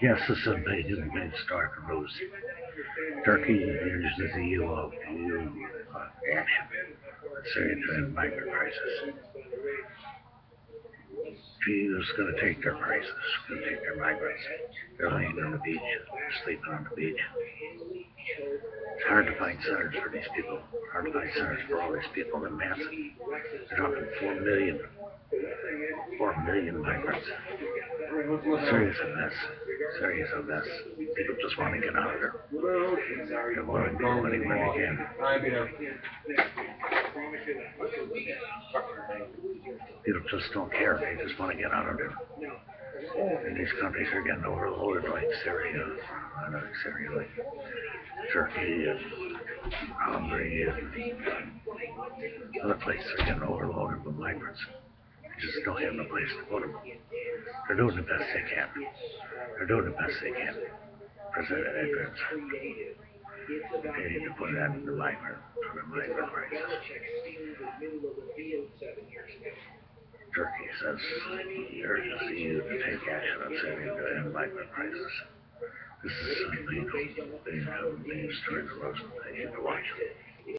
Yes, this is a big, big stark news. Turkey urges the EU, of- EU uh, action on Syrian to end migrant crisis. Is going to take their crisis, going to take their migrants. They're laying on the beach, sleeping on the beach. It's hard to find centers for these people. Hard to find centers for all these people in massive. They're talking four million. Four million migrants. Syria's a mess. Syria's a mess. People just want to get out of there. They don't want to go anywhere again. People just don't care. They just want to get out of there. And these countries are getting overloaded like Syria, uh, Syria, like Turkey and Hungary and other places are getting overloaded with migrants. They just don't have no place to put them. They're doing the best they can. They're doing the best they can. President Edwards. They need to put an end to the migrant, to the migrant crisis. Turkey says the EU to take action on to end migrant crisis. This is something being, being story in the. Thank you for watching.